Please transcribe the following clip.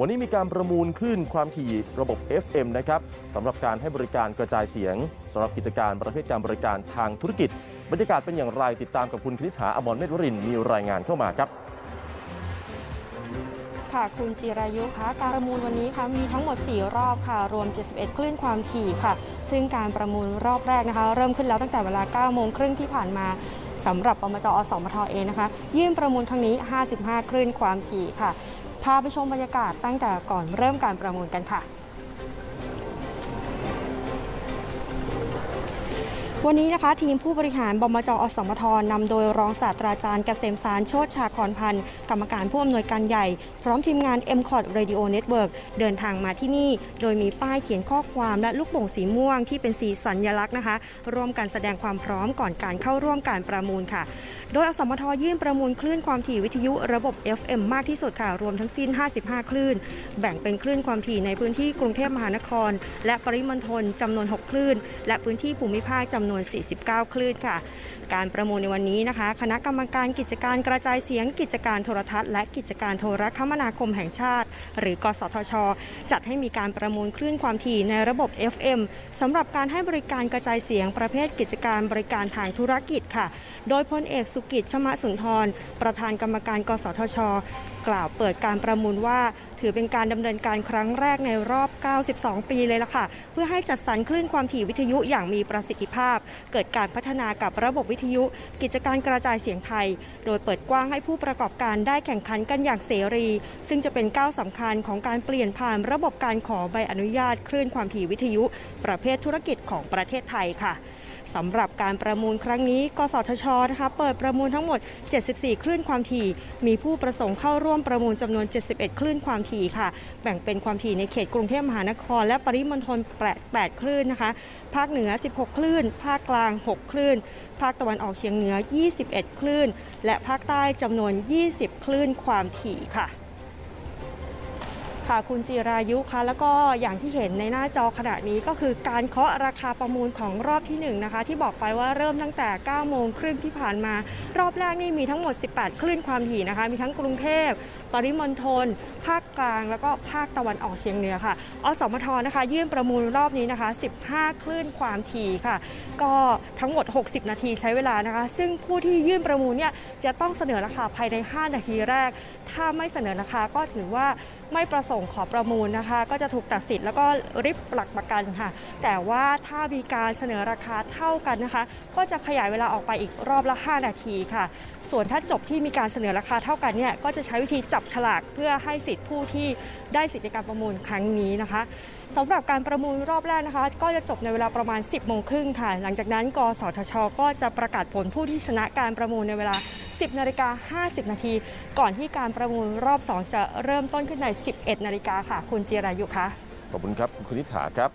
วันนี้มีการประมูลคลื่นความถี่ระบบ FM นะครับสำหรับการให้บริการกระจายเสียงสำหรับกิจการประเภทการบริการทางธุรกิจ บรรยากาศเป็นอย่างไรติดตามกับคุณคณิษฐาอมรเมธวรินมีรายงานเข้ามาครับค่ะคุณจิรายุคะการประมูลวันนี้ค่ะมีทั้งหมด 4 รอบค่ะ รวม 71 คลื่นความถี่ค่ะ ซึ่งการประมูลรอบแรกนะคะ เริ่มขึ้นแล้วตั้งแต่เวลา 9 โมงครึ่งที่ผ่านมาสำหรับปมจอสมทเองนะคะ ยื่นประมูลครั้งนี้ 55 คลื่นความถี่ค่ะ พาไปชมบรรยากาศตั้งแต่ก่อนเริ่มการประมูลกันค่ะ วันนี้นะคะทีมผู้บริหารบมจอสมทนำโดยรองศาสตราจารย์เกษมสารโชติชาคอนพันธ์กรรมการผู้อำนวยการใหญ่ พร้อมทีมงาน m c o t Radio Network เดินทางมาที่นี่ โดยมีป้ายเขียนข้อความและลูกโป่งสีม่วงที่เป็นสีสัญลักษณ์นะคะ ร่วมกันแสดงความพร้อมก่อนการเข้าร่วมการประมูลค่ะ โดยอสมทยื่นประมูลคลื่นความถี่วิทยุระบบ FM มากที่สุดค่ะ รวมทั้งสิ้น 55 คลื่น แบ่งเป็นคลื่นความถี่ในพื้นที่กรุงเทพมหานคร และปริมณฑลจำนวน 6 คลื่น และพื้นที่ภูมิภาคจำนวน49 คลื่นค่ะ การประมูลในวันนี้นะคะ คณะกรรมการกิจการกระจายเสียง กิจการโทรทัศน์และกิจการโทรคมนาคมแห่งชาติ หรือกสทช จัดให้มีการประมูลคลื่นความถี่ในระบบ FM สำหรับการให้บริการกระจายเสียงประเภทกิจการบริการทางธุรกิจค่ะ โดยพลเอกสุกิจชมสุนทร ประธานกรรมการ กสทช กล่าวเปิดการประมูลว่า ถือเป็นการดำเนินการครั้งแรกในรอบ 92 ปีเลยล่ะค่ะ เพื่อให้จัดสรรคลื่นความถี่วิทยุอย่างมีประสิทธิภาพ เกิดการพัฒนากับระบบวิทยุ กิจการกระจายเสียงไทย โดยเปิดกว้างให้ผู้ประกอบการได้แข่งขันกันอย่างเสรี ซึ่งจะเป็นก้าวสำคัญของการเปลี่ยนผ่านระบบการขอใบอนุญาตคลื่นความถี่วิทยุ ประเภทธุรกิจของประเทศไทยค่ะ สำหรับการประมูลครั้งนี้ กสทชนะคะเปิดประมูลทั้งหมด 74 คลื่นความถี่ มีผู้ประสงค์เข้าร่วมประมูลจำนวน 71 คลื่นความถี่ค่ะ แบ่งเป็นความถี่ในเขตกรุงเทพมหานคร และปริมณฑล8 คลื่นนะคะ ภาคเหนือ 16 คลื่น ภาคกลาง 6 คลื่น ภาคตะวันออกเฉียงเหนือ 21 คลื่น และภาคใต้จำนวน 20 คลื่นความถี่ค่ะ ค่ะคุณจิรายุคะแล้วก็อย่างที่เห็นในหน้าจอขณะนี้ก็คือการเคาะราคาประมูลของรอบที่1นงนะคะที่บอกไปว่าเริ่มตั้งแต่9โมงครึ่งที่ผ่านมา รอบแรกนี่มีทั้งหมด 18 คลื่นความถี่นะคะมีทั้งกรุงเทพปริมณฑลภาคกลาง แล้วก็ภาคตะวันออกเฉียงเหนือค่ะอสมทนะคะ ยื่นประมูลรอบนี้นะคะ 15 คลื่นความถี่ค่ะ ก็ทั้งหมด 60 นาทีใช้เวลานะคะ ซึ่งผู้ที่ยื่นประมูลเนี่ยจะต้องเสนอราคาภายใน 5 นาทีแรก ถ้าไม่เสนอราคาก็ถือว่าไม่ประสงค์ขอประมูลนะคะ ก็จะถูกตัดสิทธิ์แล้วก็ริบหลักประกันค่ะ แต่ว่าถ้ามีการเสนอราคาเท่ากันนะคะ ก็จะขยายเวลาออกไปอีกรอบละ 5 นาทีค่ะ ส่วนถ้าจบที่มีการเสนอราคาเท่ากันเนี่ยก็จะใช้วิธีจับฉลากเพื่อให้สิทธิผู้ที่ได้สิทธิในการประมูลครั้งนี้นะคะสำหรับการประมูลรอบแรกนะคะ ก็จะจบในเวลาประมาณ 10โมงครึ่งค่ะ หลังจากนั้นกสทช ก็จะประกาศผลผู้ที่ชนะการประมูลในเวลา 10นาฬิกา50 นาที ก่อนที่การประมูลรอบ 2 จะเริ่มต้นขึ้นใน 11 นาฬิกาค่ะ คุณจิรายุคะ ขอบคุณครับ คุณนิฐาครับ